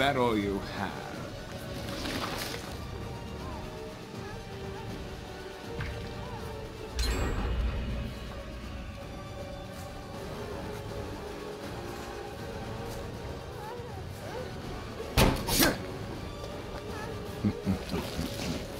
That all you have?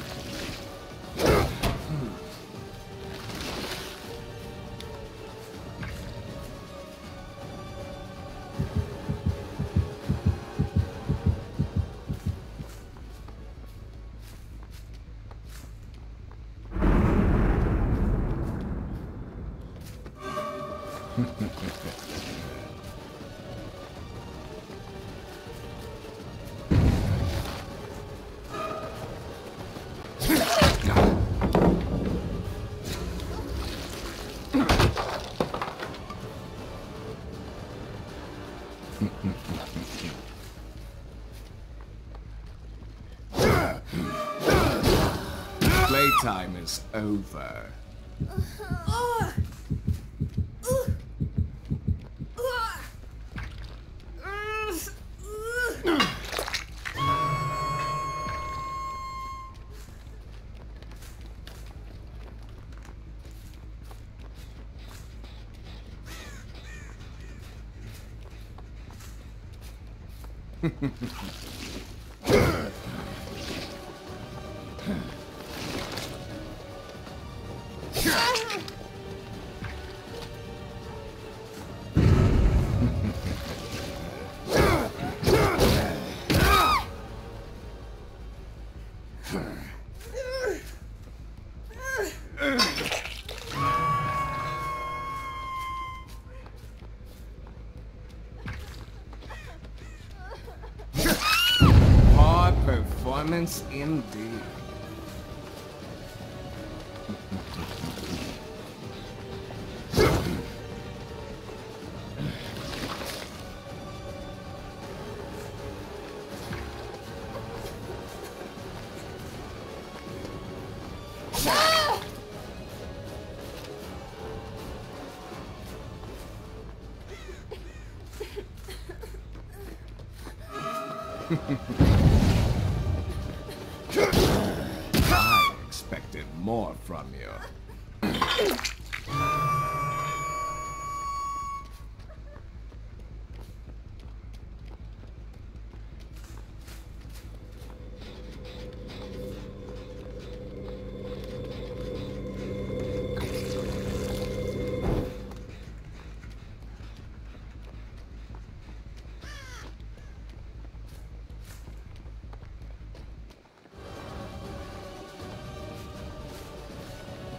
Playtime is over. Poor performance indeed.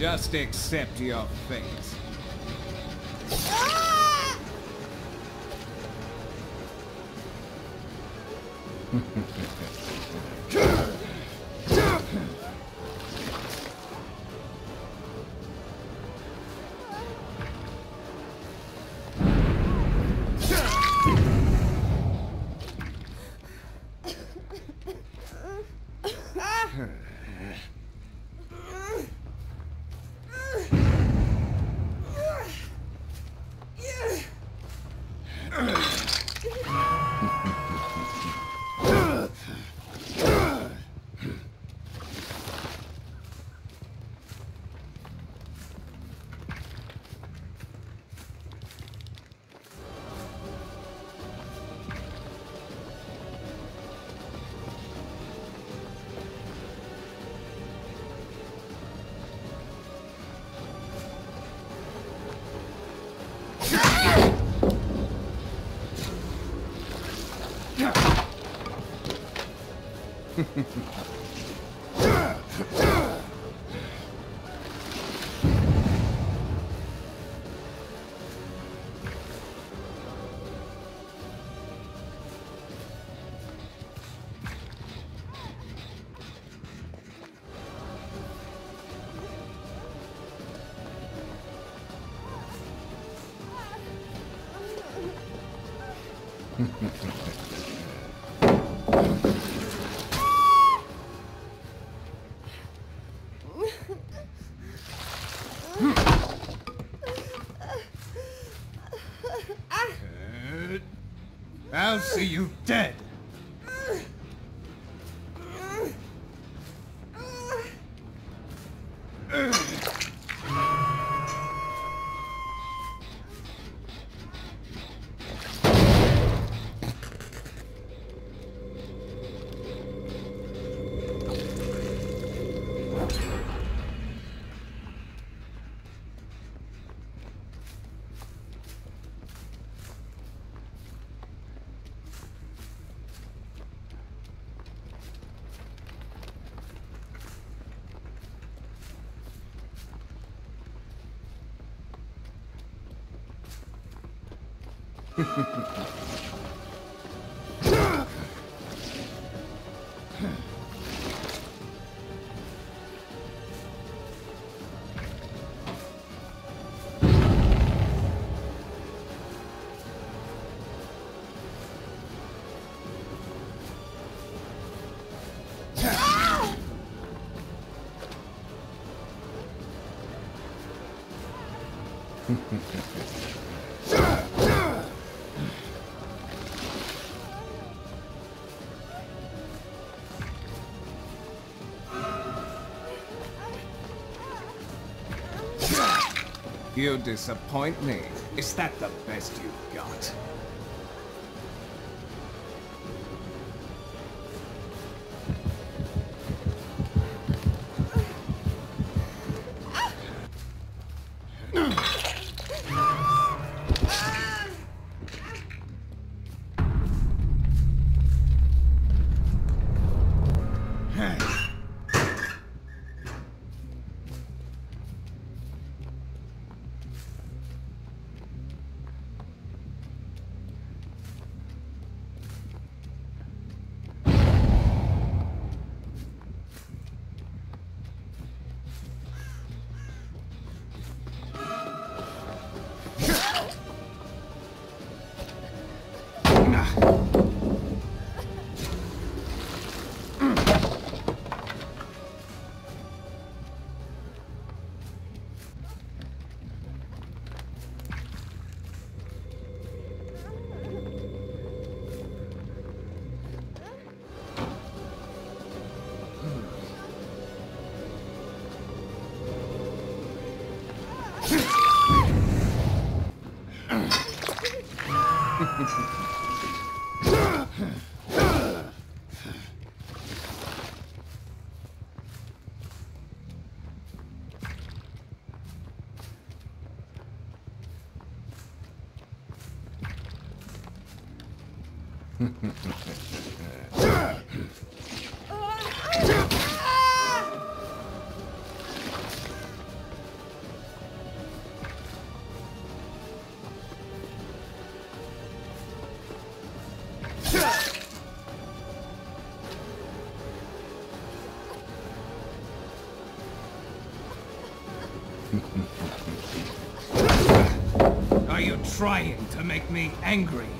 Just accept your fate. I'll see you dead. Ha ha ha. You disappoint me. Is that the best you've got? Are you trying to make me angry?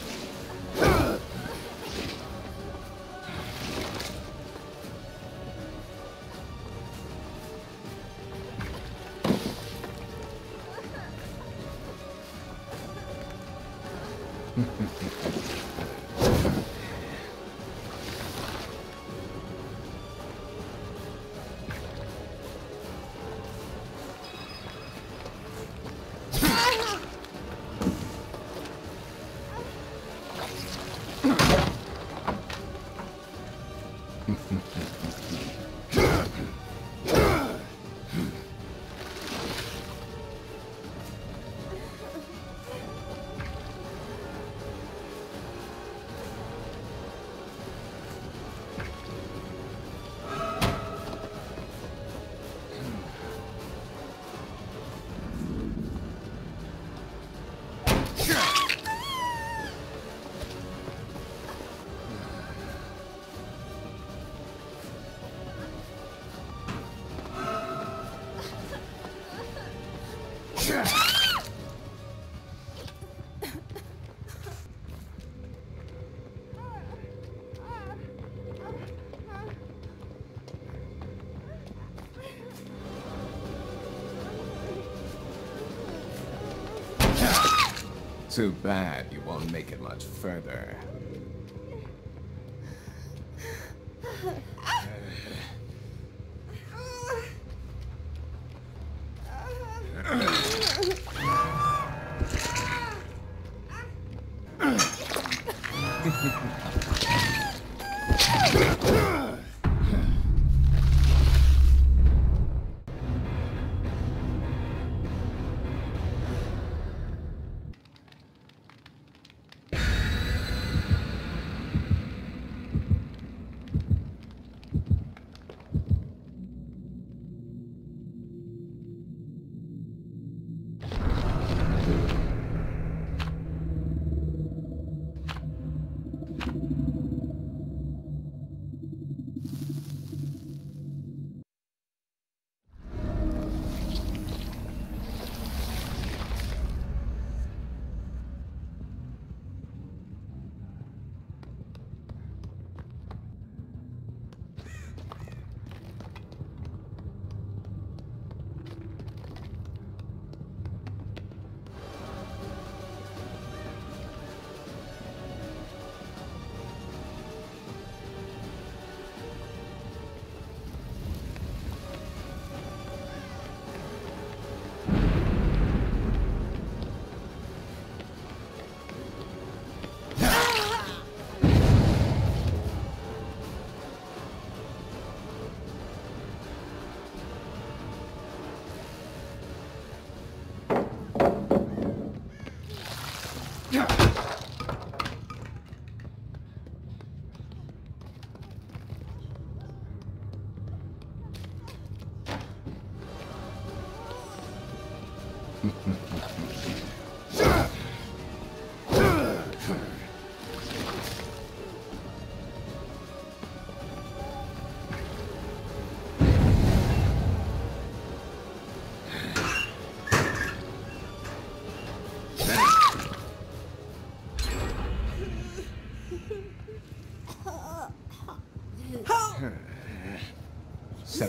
Too bad you won't make it much further.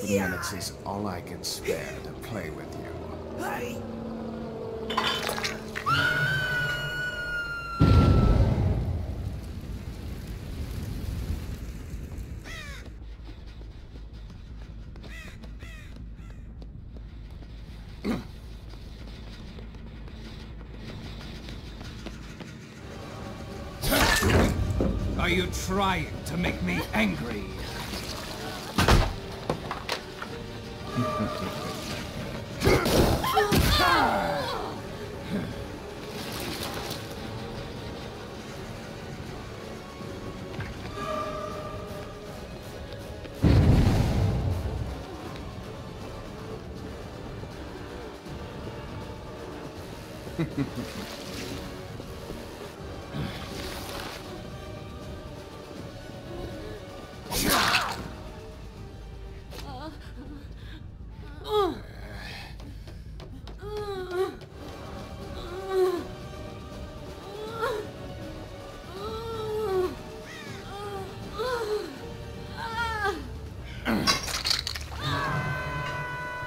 Seven minutes is all I can spare to play with you. Are you trying to make me angry? Ha, ha, ha.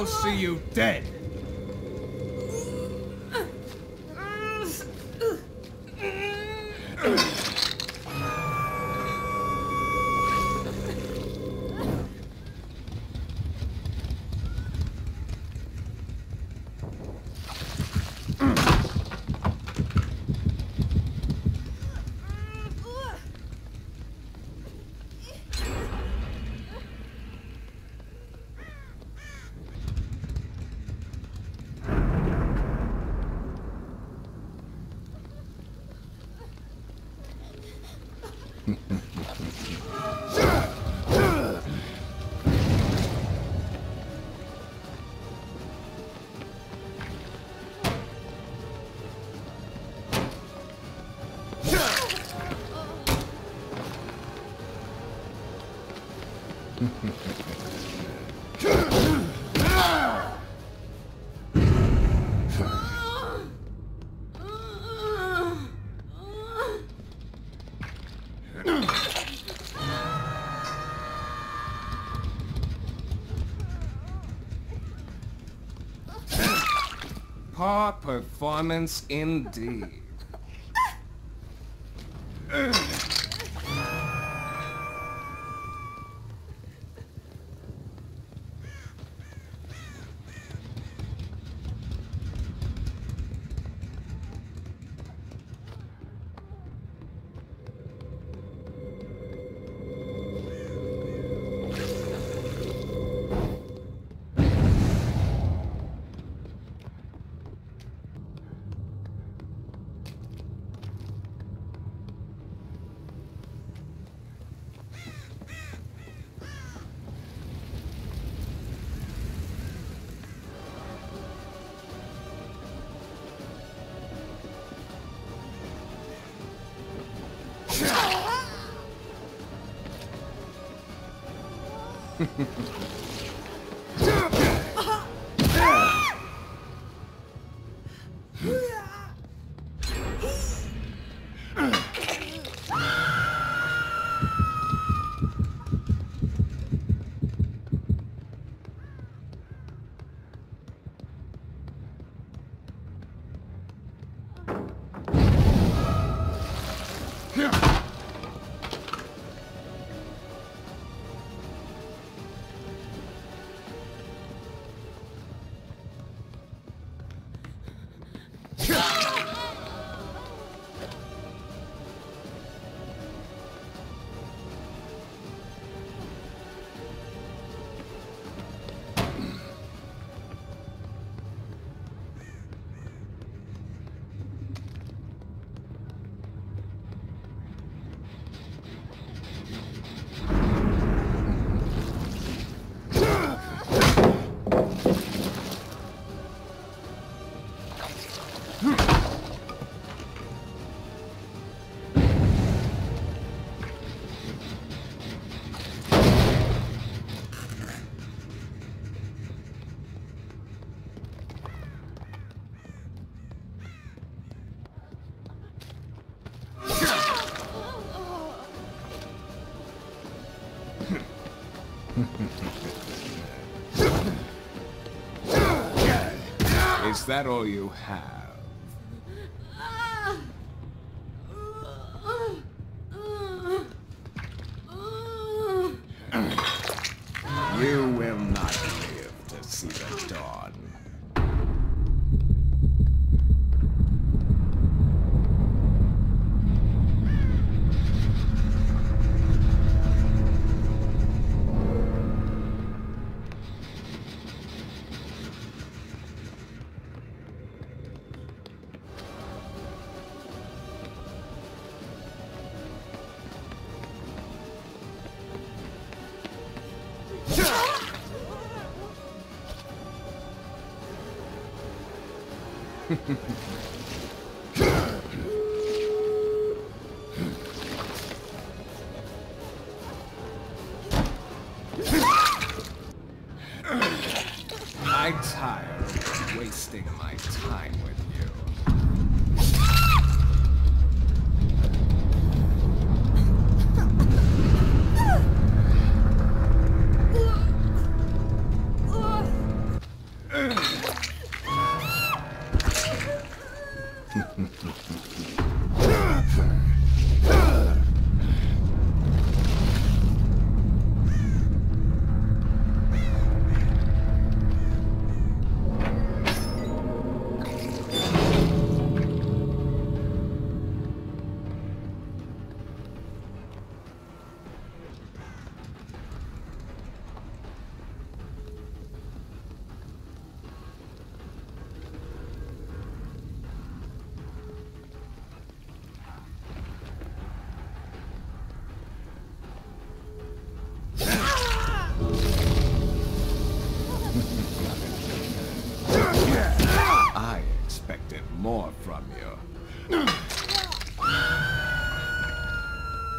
I'll see you dead. Poor performance indeed. Thank you. That all you have? You will not live to see the dawn. I tire of wasting my time with